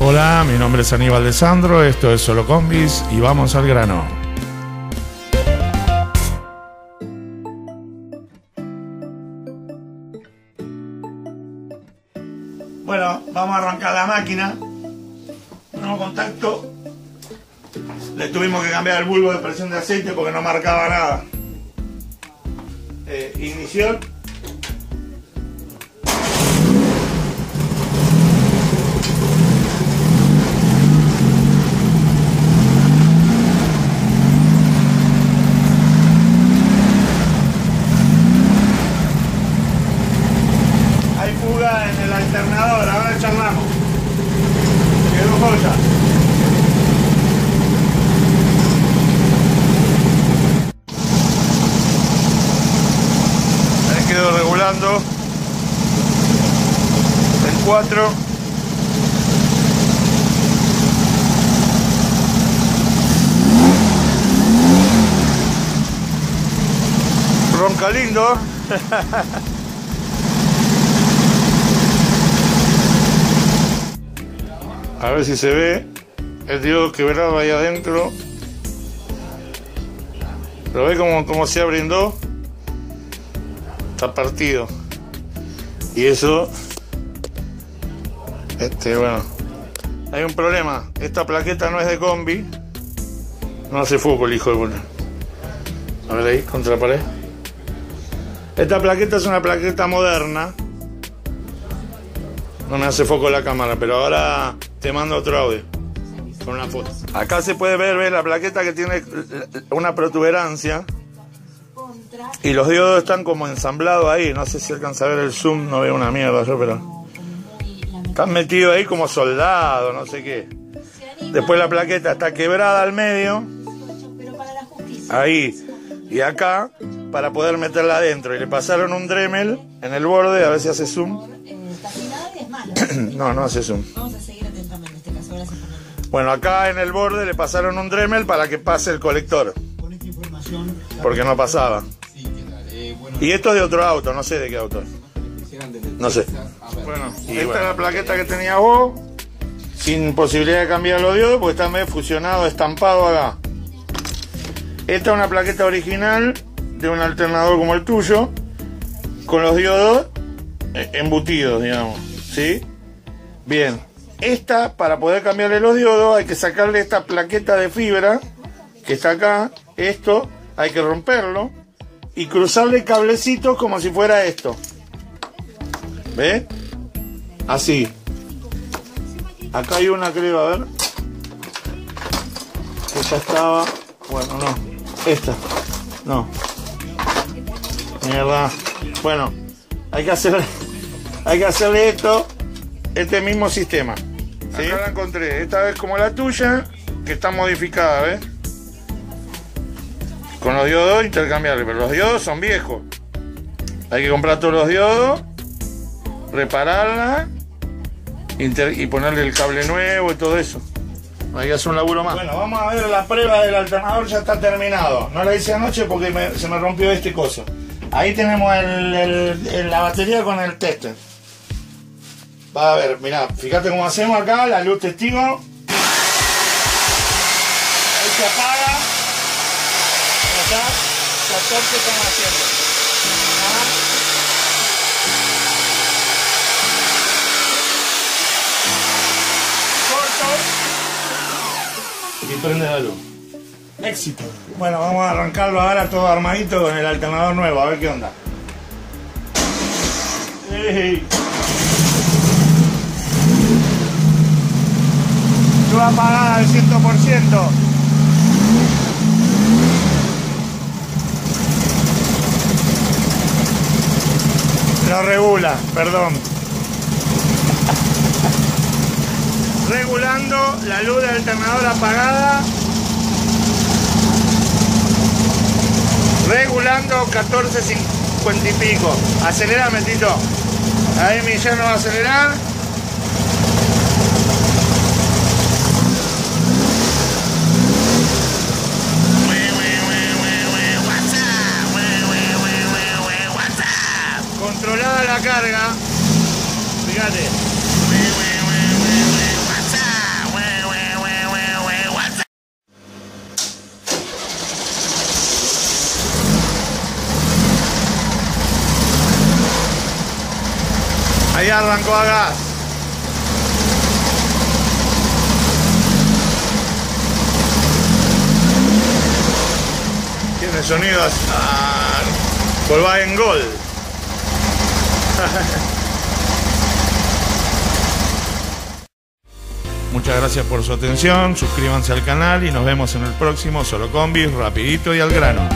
Hola, mi nombre es Aníbal de Sandro, esto es Solo Combis y vamos al grano. Bueno, vamos a arrancar la máquina. Nuevo contacto. Le tuvimos que cambiar el bulbo de presión de aceite porque no marcaba nada. Eh. Hay fuga en el alternador, ahora charlamos. Quedó joya. Ahí quedó regulando. El 4. Ronca lindo. A ver si se ve el diodo quebrado ahí adentro. ¿Lo ve como, como se abriendo? Está partido. Y eso, este, bueno, hay un problema. Esta plaqueta no es de combi. No hace foco el hijo de puta. A ver ahí, contra la pared. Esta plaqueta es una plaqueta moderna. No me hace foco la cámara, pero ahora te mando otro audio con una foto. Acá se puede ver, ver la plaqueta que tiene una protuberancia y los diodos están como ensamblados ahí. No sé si alcanza a ver el zoom, no veo una mierda yo, pero están metidos ahí como soldados, no sé qué. Después la plaqueta está quebrada al medio, ahí y acá, para poder meterla adentro. Y le pasaron un Dremel en el borde, a ver si hace zoom. No, no hace zoom. Vamos a seguir atentamente en este caso. Gracias Bueno, acá en el borde le pasaron un Dremel para que pase el colector, Con esta información, porque no pasaba. Y esto es de otro auto, no sé de qué auto. de- No sé. Bueno, esta es la plaqueta que tenía vos, sin posibilidad de cambiar los diodos, porque está medio fusionado, estampado acá. Esta es una plaqueta original de un alternador como el tuyo, con los diodos eh, embutidos, digamos. ¿Sí? Bien. Esta, para poder cambiarle los diodos, hay que sacarle esta plaqueta de fibra, que está acá, esto, hay que romperlo, y cruzarle cablecitos como si fuera esto. ¿Ve? Así. Acá hay una, creo, a ver. Que ya estaba. Bueno, no. Esta. No. Mierda. Bueno, hay que hacerle. Hay que hacerle esto. Este mismo sistema. ¿Sí? Acá la encontré. Esta vez como la tuya, que está modificada, ¿ves? Con los diodos intercambiables, pero los diodos son viejos. Hay que comprar todos los diodos repararla y ponerle el cable nuevo y todo eso. Ahí hace un laburo más. Bueno, vamos a ver la prueba del alternador, ya está terminado. No la hice anoche porque se me rompió este coso. Ahí tenemos la batería con el tester. Va a ver, mirá, fíjate cómo hacemos acá, la luz testigo. Ahí se apaga. Acá, 14 Éxito. Bueno, vamos a arrancarlo ahora todo armadito con el alternador nuevo, a ver qué onda. Ey. Luz apagada al 100%. No regula, perdón. Regulando la luz del alternador apagada. Regulando 14.50 y pico. Acelera Tito ahí mi ya no va a acelerar controlada la carga fíjate Ahí arrancó a gas. Tiene sonidos. Ah, Volkswagen Gol. Muchas gracias por su atención, suscríbanse al canal y nos vemos en el próximo Solo Combis, rapidito y al grano.